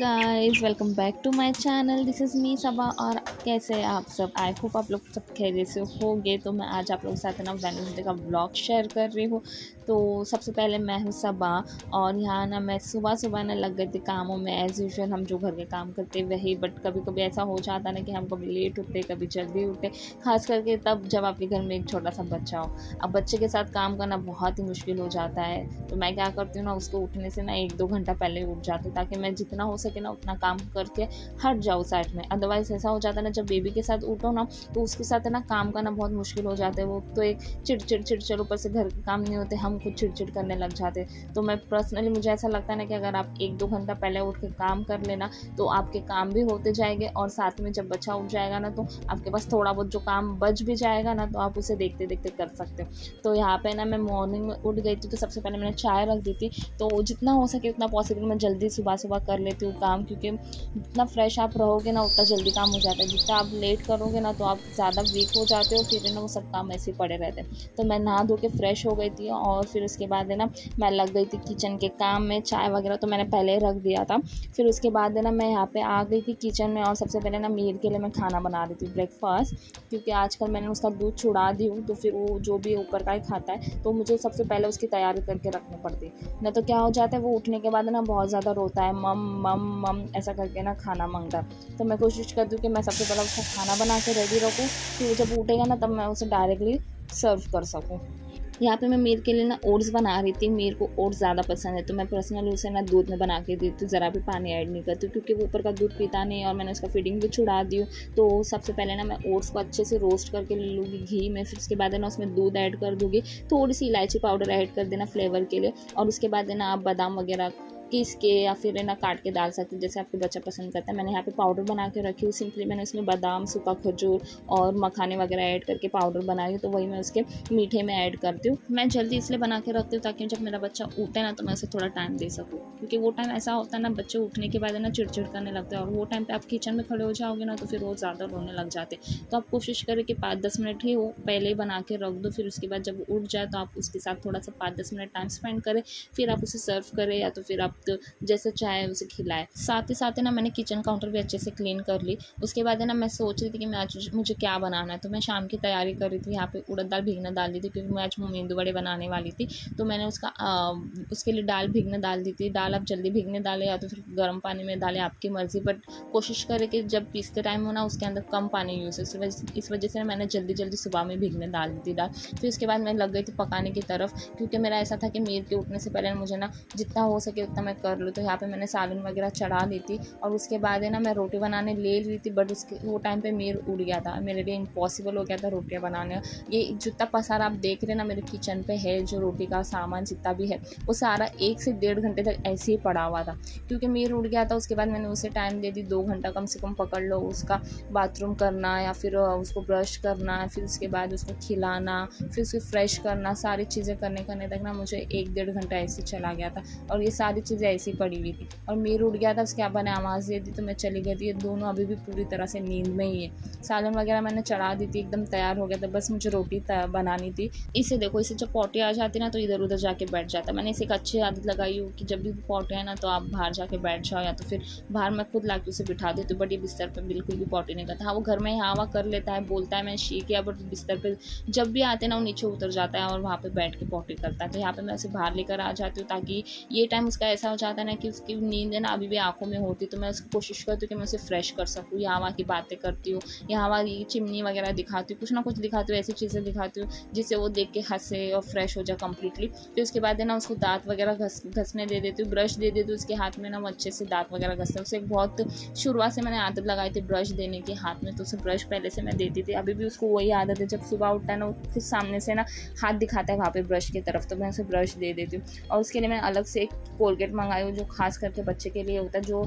Guys welcome back to my channel this is me Saba और कैसे आप सब? आई होप आप लोग सब खैरियत से होंगे। तो मैं आज आप लोगों के साथ ना वेनसडे का ब्लॉग शेयर कर रही हूँ। तो सबसे पहले मैं हूँ सबा और यहाँ ना मैं सुबह सुबह ना लग गई थी कामों में। एज़ यूजल हम जो घर के काम करते वही। बट कभी कभी ऐसा हो जाता ना कि हम कभी लेट उठते, कभी जल्दी उठते। खास करके तब जब आपके घर में एक छोटा सा बच्चा हो। अब बच्चे के साथ काम करना बहुत ही मुश्किल हो जाता है। तो मैं क्या करती हूँ ना, उसको उठने से ना एक दो घंटा पहले उठ जाती हूँ, ताकि मैं जितना हो सके ना उतना काम करके हट जाओ साइड में। अदरवाइज़ ऐसा हो जाता है ना, जब बेबी के साथ उठो ना तो उसके साथ है ना काम करना बहुत मुश्किल हो जाता है। वो तो एक चिड़चिड़ चिड़चिड़ ऊपर से घर के काम नहीं होते, हम खुद चिड़चिड़ करने लग जाते तो मैं पर्सनली मुझे ऐसा लगता है ना कि अगर आप एक दो घंटा पहले उठ के काम कर लेना तो आपके काम भी होते जाएँगे और साथ में जब बच्चा उठ जाएगा ना तो आपके पास थोड़ा बहुत जो काम बच भी जाएगा ना तो आप उसे देखते देखते कर सकते हो। तो यहाँ पे ना मैं मॉर्निंग में उठ गई थी तो सबसे पहले मैंने चाय रख दी थी। तो जितना हो सके उतना पॉसिबल मैं जल्दी सुबह सुबह कर लेती हूँ। काम, क्योंकि जितना फ्रेश आप रहोगे ना, उतना जल्दी काम हो जाता है। जितना आप लेट करोगे ना तो आप ज़्यादा वीक हो जाते हो, फिर ना वो सब काम ऐसे पड़े रहते हैं। तो मैं नहा धो के फ्रेश हो गई थी और फिर उसके बाद है ना, मैं लग गई थी किचन के काम में, चाय वगैरह तो मैंने पहले रख दिया था। फिर उसके बाद है ना, मैं यहाँ पे आ गई थी किचन में और सबसे पहले ना मीर के लिए मैं खाना बना रही थी ब्रेकफास्ट क्योंकि आजकल मैंने उसका दूध छुड़ा दी हूँ तो फिर वो जो भी ऊपर का ही खाता है तो मुझे सबसे पहले उसकी तैयारी करके रखनी पड़ती। न तो क्या हो जाता है, वो उठने के बाद ना, बहुत ज़्यादा रोता है, मम मम मम ऐसा करके ना खाना माँगता। तो मैं कोशिश करती हूँ कि मैं सबसे पहले उसका खाना बना के रेडी रखूँ फिर जब उठेगा ना तब मैं उसे डायरेक्टली सर्व कर सकूँ। यहाँ पे मैं मीर के लिए ना ओट्स बना रही थी, मीर को ओट्स ज़्यादा पसंद है तो मैं पर्सनली उसे ना दूध में बना के देती हूँ, ज़रा भी पानी ऐड नहीं करती क्योंकि वो ऊपर का दूध पीता नहीं और मैंने उसका फीडिंग भी छुड़ा दी तो सबसे पहले ना मैं ओट्स को अच्छे से रोस्ट करके ले लूँगी घी में, फिर उसके बाद ना उसमें दूध ऐड कर दूँगी। थोड़ी सी इलायची पाउडर ऐड कर देना फ्लेवर के लिए और उसके बाद ना आप बादाम वगैरह किस के या फिर ना काट के डाल सकते हैं, जैसे आपके बच्चा पसंद करता है। मैंने यहाँ पे पाउडर बना के रखी हूँ सिंपली मैंने उसमें बादाम, सूखा खजूर और मखाने वगैरह ऐड करके पाउडर बनाई हूँ तो वही मैं उसके मीठे में ऐड करती हूँ। मैं जल्दी इसलिए बना के रखती हूँ ताकि जब मेरा बच्चा उठे ना तो मैं उसे थोड़ा टाइम दे सकूँ। क्योंकि वो टाइम ऐसा होता है ना, बच्चे उठने के बाद है ना चिड़चिड़ करने लगते हैं और वो टाइम पर आप किचन में खड़े हो जाओगे ना तो फिर वो ज़्यादा रोने लग जाते तो आप कोशिश करें कि पाँच दस मिनट ही वो पहले ही बना के रख दो, फिर उसके बाद जब उठ जाए तो आप उसके साथ थोड़ा सा पाँच दस मिनट टाइम स्पेंड करें, फिर आप उसे सर्व करें या तो फिर आप जैसे चाहे उसे खिलाए। साथ ही साथ है ना मैंने किचन काउंटर भी अच्छे से क्लीन कर ली। उसके बाद है ना मैं सोच रही थी कि मैं आज मुझे क्या बनाना है? तो मैं शाम की तैयारी कर रही थी यहाँ पे उड़द दाल भीगना डाल दी थी क्योंकि मैं आज मेंदू बड़े बनाने वाली थी। तो मैंने उसका आ, उसके लिए दाल भीगने डाल दी थी। दाल आप जल्दी भीगने डालें या तो फिर गर्म पानी में डालें आपकी मर्ज़ी बट कोशिश करें कि जब पीसते टाइम हो ना उसके अंदर कम पानी यूज़ हो। इस वजह से मैंने जल्दी जल्दी सुबह में भीगने डाल दी थी दाल। फिर उसके बाद मैं लग गई थी पकाने की तरफ़ क्योंकि मेरा ऐसा था कि मीर के उठने से पहले मुझे ना जितना हो सके उतना मैं कर लूँ तो यहाँ पे मैंने सालन वगैरह चढ़ा दी थी और उसके बाद है ना मैं रोटी बनाने ले ली थी बट उसके, वो टाइम पे मीर उड़ गया था। मेरे लिए इम्पॉसिबल हो गया था रोटियाँ बनाने। ये जितना पसार आप देख रहे ना, मेरे किचन पे है जो रोटी का सामान जितना भी है, वो सारा एक से डेढ़ घंटे तक ऐसे ही पड़ा हुआ था। क्योंकि मीर उड़ गया था, उसके बाद मैंने उसे टाइम दे दी, दो घंटा कम से कम पकड़ लो, उसका बाथरूम करना या फिर उसको ब्रश करना, फिर उसके बाद उसको खिलाना, फिर उसको फ्रेश करना, सारी चीज़ें करने करने तक ना मुझे एक डेढ़ घंटा ऐसे चला गया था। और ये सारी चीज़ें ऐसी पड़ी हुई थी। और मीर उड़ गया था, उसके अब्बा ने आवाज़ दे दी तो मैं चली गई थी। ये दोनों अभी भी पूरी तरह से नींद में ही है। सालन वगैरह मैंने चढ़ा दी थी, एकदम तैयार हो गया था। बस मुझे रोटी बनानी थी। इसे देखो, इसे जब पॉटी आ जाती ना तो इधर उधर जाके बैठ जाता मैंने इसे एक अच्छी आदत लगाई हूँ कि जब भी पॉटी है ना तो आप बाहर जाके बैठ जाओ, या तो फिर बाहर मैं खुद ला के उसे बिठा देती हूँ। बट ये बिस्तर पर बिल्कुल भी पॉटी नहीं करता। हाँ वो घर में हवा कर लेता है, बोलता है मैं शी किया, बट बिस्तर पर जब भी आते ना, वो नीचे उतर जाता है और वहाँ पर बैठ के पॉटी करता है। तो यहाँ पर मैं उसे बाहर लेकर आ जाती हूँ, ताकि ये टाइम उसका ऐसा हो जाता ना कि उसकी नींद है ना अभी भी आँखों में होती तो मैं उसकी कोशिश करती हूँ कि मैं उसे फ्रेश कर सकूँ। यहाँ वहाँ की बातें करती हूँ, यहाँ वहाँ की चिमनी वगैरह दिखाती हूँ, कुछ ना कुछ दिखाती हूँ, ऐसी चीज़ें दिखाती हूँ, जिससे वो देख के हंसे और फ्रेश हो जाए कम्प्लीटली फिर उसके बाद है ना उसको दाँत वगैरह घस, घसने दे देती हूँ ब्रश दे देती हूँ उसके हाथ में ना, वो अच्छे से दाँत वगैरह घसते उसे बहुत शुरुआत से मैंने आदत लगाई थी ब्रश देने की हाथ में तो उसे ब्रश पहले से मैं देती थी। अभी भी उसको वही आदत है, जब सुबह उठता है ना फिर सामने से ना हाथ दिखाता है वहाँ पे ब्रश की तरफ़ तो मैं उसे ब्रश दे देती हूँ। और उसके लिए मैं अलग से एक कोलगेट मंगाई हूँ जो खास करके बच्चे के लिए होता है जो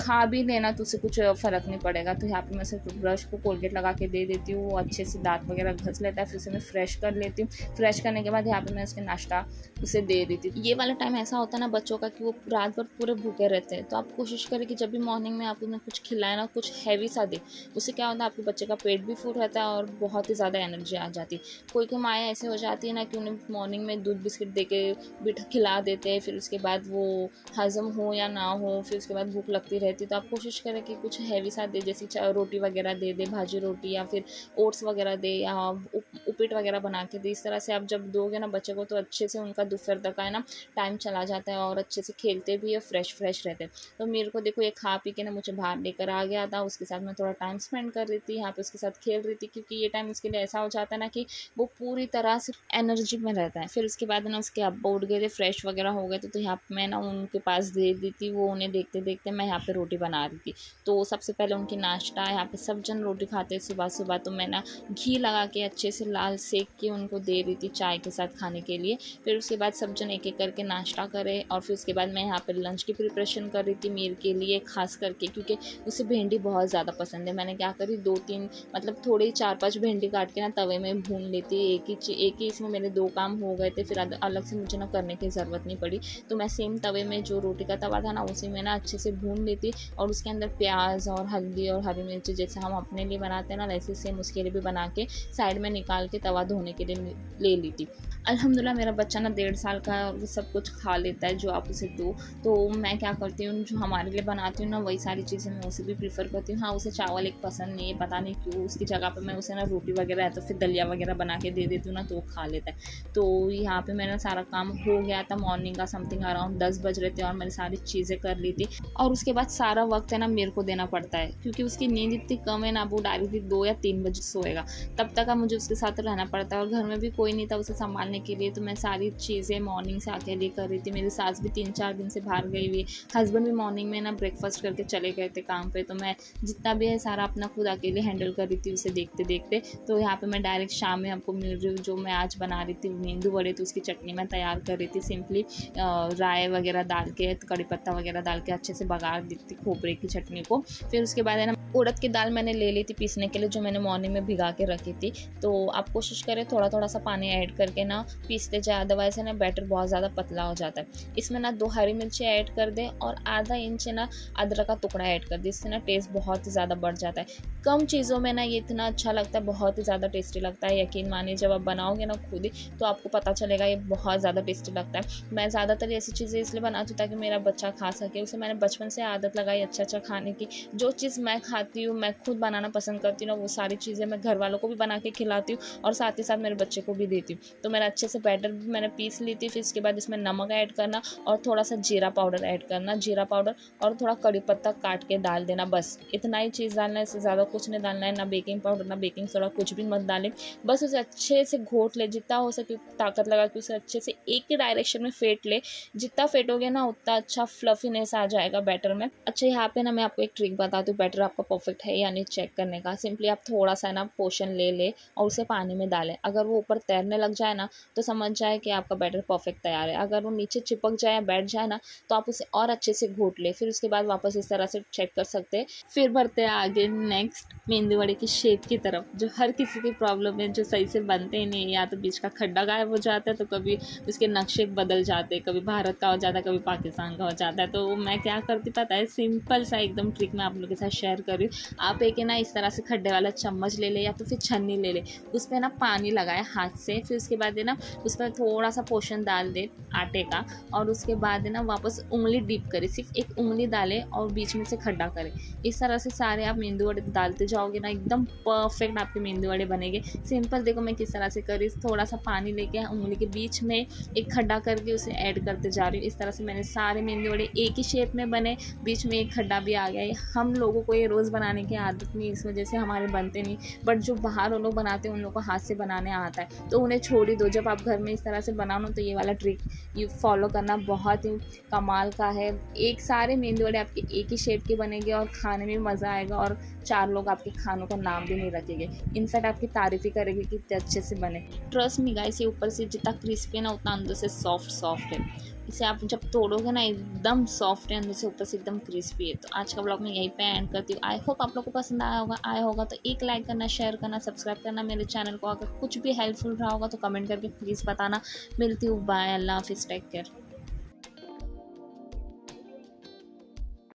खा भी लेना तो उसे कुछ फ़र्क नहीं पड़ेगा। तो यहाँ पे मैं सिर्फ़ ब्रश को कोलगेट लगा के दे देती हूँ वो अच्छे से दांत वगैरह घस लेता है, फिर उसे मैं फ्रेश कर लेती हूँ। फ्रेश करने के बाद यहाँ पे मैं उसके नाश्ता उसे दे देती हूँ। ये वाला टाइम ऐसा होता है ना बच्चों का कि वो रात भर पूरे भूखे रहते हैं। तो आप कोशिश करें कि जब भी मॉर्निंग में आप उन्हें कुछ खिलाए ना, कुछ हैवी सा दे, उससे क्या होता है, आपके बच्चे का पेट भी फूल रहता है और बहुत ही ज़्यादा एनर्जी आ जाती है। कोई कोई माएँ ऐसे हो जाती है ना कि उन्हें मॉर्निंग में दूध बिस्किट दे के बिठा खिला देते हैं, फिर उसके बाद वो हज़म हो या ना हो, फिर उसके बाद भूख लगती रहती है तो आप कोशिश करें कि कुछ हैवी सा दे, जैसे रोटी वगैरह दे दे, भाजी रोटी या फिर ओट्स वगैरह दे या उपीट वगैरह बना के दे। इस तरह से आप जब दोगे ना बच्चे को तो अच्छे से उनका दोपहर तक है ना टाइम चला जाता है और अच्छे से खेलते भी है फ्रेश फ्रेश रहते तो मेरे को देखो, ये खा पी के ना मुझे बाहर लेकर आ गया था, उसके साथ मैं थोड़ा टाइम स्पेंड कर रही थी, यहाँ पे उसके साथ खेल रही थी, क्योंकि ये टाइम उसके लिए ऐसा हो जाता है ना कि वो पूरी तरह से एनर्जी में रहता है। फिर उसके बाद ना उसके अब्बा उठ गए थे फ्रेश वगैरह हो गए थे तो यहाँ पर मैं ना उनके पास दे दी थी, वो उन्हें देखते देखते मैं यहाँ पे रोटी बना रही थी। तो सबसे पहले उनकी नाश्ता, यहाँ पे सब जन रोटी खाते सुबह सुबह तो मैं ना घी लगा के अच्छे से लाल सेक के उनको दे रही थी चाय के साथ खाने के लिए। फिर उसके बाद सब जन एक एक करके नाश्ता करे और फिर उसके बाद मैं यहाँ पर लंच की प्रिपरेशन कर रही थी मीर के लिए, खास करके, क्योंकि उसे भिंडी बहुत ज़्यादा पसंद है। मैंने क्या करी, दो तीन मतलब थोड़ी चार पाँच भिंडी काट के ना तवे में भून लेती, एक ही एक ही इसमें मेरे दो काम हो गए थे, फिर अलग से मुझे ना करने की ज़रूरत नहीं पड़ी। तो मैं सेम तवे में जो रोटी का तवा था ना, उसी में ना अच्छे से भून लेती और उसके अंदर प्याज और हल्दी और हरी मिर्च जैसे हम अपने लिए बनाते हैं ना, वैसे सेम उसके लिए भी बना के साइड में निकाल के तवा धोने के लिए ले, ली थी। अल्हम्दुलिल्लाह मेरा बच्चा ना डेढ़ साल का है और वो सब कुछ खा लेता है जो आप उसे दो। तो मैं क्या करती हूँ, जो हमारे लिए बनाती हूँ ना, वही सारी चीज़ें मैं उसे भी प्रीफर करती हूँ। हाँ उसे चावल एक पसंद नहीं है, पता नहीं क्यों उसकी जगह पर मैं उसे ना रोटी वगैरह है तो फिर दलिया वगैरह बना के दे देती हूँ ना तो वो खा लेता है। तो यहाँ पे मेरा सारा काम हो गया था मॉर्निंग का समथिंग अराउंड दस बज रहे थे और मैंने सारी चीज़ें कर ली थी। और उसके बाद सारा वक्त है ना मेरे को देना पड़ता है, क्योंकि उसकी नींद इतनी कम है ना, वो थी दो या तीन बजे सोएगा। तब तक मुझे उसके साथ रहना पड़ता है और घर में भी कोई नहीं था उसे संभालने के लिए तो मैं सारी चीज़ें मॉर्निंग से अकेले कर रही थी। मेरी सास भी तीन चार दिन से बाहर गई हुई हस्बैंड भी मॉर्निंग में ना ब्रेकफास्ट करके चले गए थे काम पर तो मैं जितना भी है सारा अपना खुद अकेले हैंडल कर रही थी उसे देखते देखते तो यहाँ पर मैं डायरेक्ट शाम में आपको मिल रही हूँ, जो मैं आज बना रही थी नींदू बड़े तो उसकी चटनी मैं तैयार कर रही थी सिंपली राय वगैरह डाल के, कड़ी पत्ता वगैरह डाल के अच्छे से बगाड़ दी थी खोपरे की चटनी को। फिर उसके बाद है ना उड़द की दाल मैंने ले ली थी पीसने के लिए, जो मैंने मॉर्निंग में भिगा के रखी थी। तो आप कोशिश करें थोड़ा थोड़ा सा पानी ऐड करके ना पीसते जाए अदरवाइज़ है ना बैटर बहुत ज़्यादा पतला हो जाता है। इसमें ना दो हरी मिर्ची ऐड कर दें और आधा इंच ना अदरक का टुकड़ा ऐड कर दें इससे ना टेस्ट बहुत ही ज़्यादा बढ़ जाता है। कम चीज़ों में ना ये इतना अच्छा लगता है, बहुत ही ज़्यादा टेस्टी लगता है। यकीन मानिए, जब आप बनाओगे ना खुद ही तो आपको पता चलेगा ये बहुत ज़्यादा टेस्टी लगता है। मैं ज़्यादातर ऐसी चीज़ें इसलिए बनाती हूँ ताकि मेरा बच्चा खा सके। उसे मैंने बचपन से आदत लगाई अच्छा अच्छा खाने की। जो चीज़ मैं खाती हूँ, मैं खुद बनाना पसंद करती हूँ वो सारी चीज़ें मैं घर वालों को भी बना के खिलाती हूँ और साथ ही साथ मेरे बच्चे को भी देती हूँ। तो मेरा अच्छे से बैटर भी मैंने पीस ली थी, फिर इसके बाद इसमें नमक ऐड करना और थोड़ा सा जीरा पाउडर ऐड करना, जीरा पाउडर और थोड़ा कड़ी पत्ता काट के डाल देना, बस। इतना ही चीज़ डालना है, इससे ज़्यादा कुछ नहीं डालना है, ना बेकिंग पाउडर, ना बेकिंग सोडा, कुछ भी मत डालें। बस उसे अच्छे से घोट ले, जितना हो सके ताकत लगा के उसे अच्छे से एक ही डायरेक्शन में फेंट ले। जितना फेंटोगे ना, उतना अच्छा फ्लफीनेस आ जाएगा बैटर में। अच्छा यहाँ पे ना मैं आपको एक ट्रिक बताती हूँ, बैटर आपका परफेक्ट है या नहीं चेक करने का। सिंपली आप थोड़ा सा ना पोशन ले ले और उसे पानी में डालें। अगर वो ऊपर तैरने लग जाए ना तो समझ जाए कि आपका बैटर परफेक्ट तैयार है। अगर वो नीचे चिपक जाए या बैठ जाए ना तो आप उसे और अच्छे से घोट ले। फिर उसके बाद वापस इस तरह से चेक कर सकते हैं। फिर बढ़ते हैं आगे नेक्स्ट मेहंदी वड़े की शेप की तरफ़। जो हर किसी की प्रॉब्लम है, जो सही से बनते ही नहीं, या तो बीच का खड्डा गायब हो जाता है तो कभी उसके नक्शे बदल जाते कभी भारत का हो जाता है, कभी पाकिस्तान का हो जाता है। तो मैं क्या करती, पता है? सिंपल सा एकदम ट्रिक मैं आप लोगों के साथ शेयर कर रही हूँ। आप एक ना, इस तरह से खड्डे वाला चम्मच ले ले या तो फिर छन्नी ले ले। उस पर ना पानी लगाए हाथ से, फिर उसके बाद है ना, उस पर थोड़ा सा पोषण डाल दे आटे का और उसके बाद है ना, वापस उंगली डीप करे। सिर्फ़ एक उंगली डाले और बीच में से खड्डा करे। इस तरह से सारे आप मेंदू वड़े डालते जाओगे ना, एकदम परफेक्ट आपके मेंदू वड़े बनेंगे। सिंपल देखो मैं किस तरह से करी, थोड़ा सा पानी लेके उंगली के बीच में एक खड्डा करके उसे ऐड करते जा रही हूँ। इस तरह से मैंने सारे मेंदू वड़े एक ही शेप में बने, बीच में एक खड्डा भी आ गया हम लोगों को ये रोज़ बनाने की आदत नहीं, इस वजह से हमारे बनते नहीं। बट जो बाहर वो लोग बनाते हैं, उन लोग को हाथ से बनाने आता है। तो उन्हें छोड़ ही दो। जब आप घर में इस तरह से बनाओ तो ये वाला ट्रिक यू फॉलो करना बहुत ही कमाल का है। एक सारे मेंदू वड़े आपके एक ही शेप के बनेंगे और खाने में मज़ा आएगा और चार लोग आपके खानों का नाम भी नहीं रखेंगे। इनफैक्ट आपकी तारीफ़ ही करेंगे कितने अच्छे से बने। ट्रस्ट मी गाइस ऊपर से जितना क्रिस्पी है ना, उतना अंदर से सॉफ्ट सॉफ्ट है। इसे आप जब तोड़ोगे ना, एकदम सॉफ्ट है, अंदर से ऊपर से एकदम क्रिस्पी है। तो आज का ब्लॉग मैं यहीं पे एंड करती हूँ। आई होप आप लोग को पसंद आया होगा आया होगा तो एक लाइक करना शेयर करना सब्सक्राइब करना। मेरे चैनल को अगर कुछ भी हेल्पफुल रहा होगा तो कमेंट करके प्लीज़ बताना। मिलती हूँ। बाय अल्लाह हाफिज़ टेक केयर